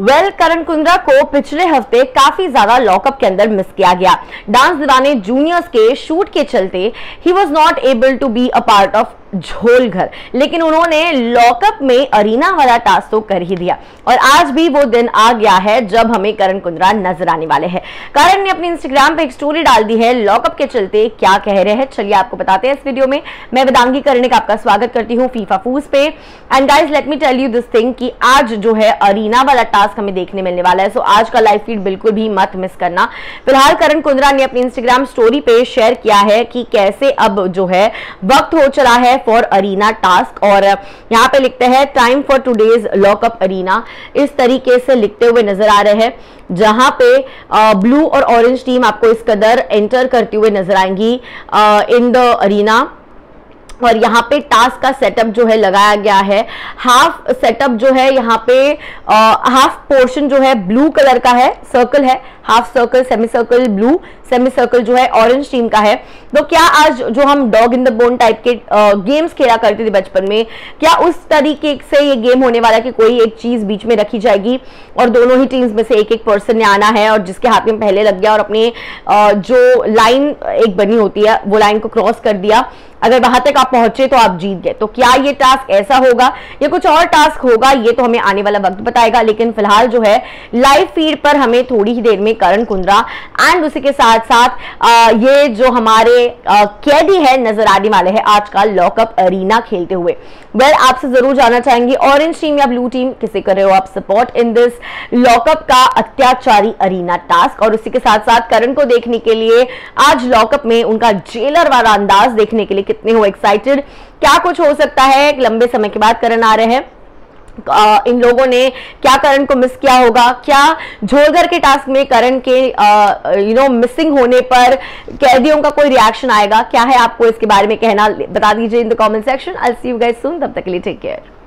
Well करण कुंद्रा को पिछले हफ़्ते काफ़ी ज़्यादा लॉकअप के अंदर मिस किया गया। डांस दिवाने जूनियर्स के शूट के चलते ही was not able to be a part of झोल घर। लेकिन उन्होंने लॉकअप में अरीना वाला टास्क तो कर ही दिया। और आज भी वो दिन आ गया है जब हमें करण कुंद्रा नज़र आने वाले हैं। करण ने अपने इंस्टाग्राम पे एक स्टोरी डाल दी है लॉकअप के चलते क्या कह रहे हैं, चलिए आपको बताते हैं इस वीडियो में। मैं वेदांगी करण का आपका स्वागत करती हूँ फीफा फूज पे। And guys let me tell you this thing कि आज जो है अरीना वाला टास्क हमें देखने मिलने वाला है। सो आज का लाइव फ़ीड बिल्कुल भी मत मिस करना। फ़िलहाल करण कुंद्रा ने अपनी इंस्टाग्राम स्टोरी पे शेयर किया है कि कैसे अब जो है वक्त हो चला है फॉर अरीना टास्क और यहाँ पे लिखते हैं time for today's lockup arena इस तरीके से लिखते हुए नज़र आ रहे हैं, जहाँ पे ब्लू और ऑरेंज टीम आपको इस कदर एंटर करती हुए नज़र आएँगी इन द अरीना और यहाँ पे टास्क का सेटअप जो है लगाया गया है। हाफ़ सेटअप जो है यहाँ पे हाफ़ पोर्शन जो है ब्लू कलर का है सर्कल है half circle semi circle blue semi circle जो है ऑरेंज टीम का है। तो क्या आज जो हम dog in the bone type के गेम्स खेला करते थे बचपन में, क्या उस तरीके से ये गेम होने वाला कि कोई एक चीज़ बीच में रखी जाएगी और दोनों ही टीम्स में से एक एक पर्सन ने आना है और जिसके हाथ में पहले लग गया और अपने जो लाइन एक बनी होती है, वो लाइन को क्रॉस कर दिया। अगर वहाँ तक आप पहुँचे तो आप जीत गए। तो क्या ये टास्क ऐसा होगा? या कुछ और टास्क होगा? ये तो हमें आने वाला वक्त बताएगा, लेकिन फ़िलहाल जो है लाइव फ़ीड पर हमें थोड़ी ही देर में करण कुंद्रा एंड उसी के साथ साथ आ, ये जो हमारे कैदी है नज़र आने वाले हैं आज का लॉकअप अरीना खेलते हुए। वेल well, आपसे ज़रूर जाना चाहेंगे ऑरेंज टीम या ब्लू टीम किसे कर रहे हो आप सपोर्ट इन दिस लॉकअप का अत्याचारी अरीना टास्क? और उसी के साथ साथ करण को देखने के लिए आज लॉकअप में उनका जेलर वाला अंदाज देखने के लिए कितने हो एक्साइटेड क्या कुछ हो सकता है? लंबे समय के बाद करण आ रहे हैं। इन लोगों ने क्या करण को मिस किया होगा? क्या झोलघर के टास्क में करण के यू नो मिसिंग होने पर कैदियों का कोई रिएक्शन आएगा? क्या है आपको इसके बारे में कहना? बता दीजिए in the comment section I see you guys soon तब तक के लिए टेक केयर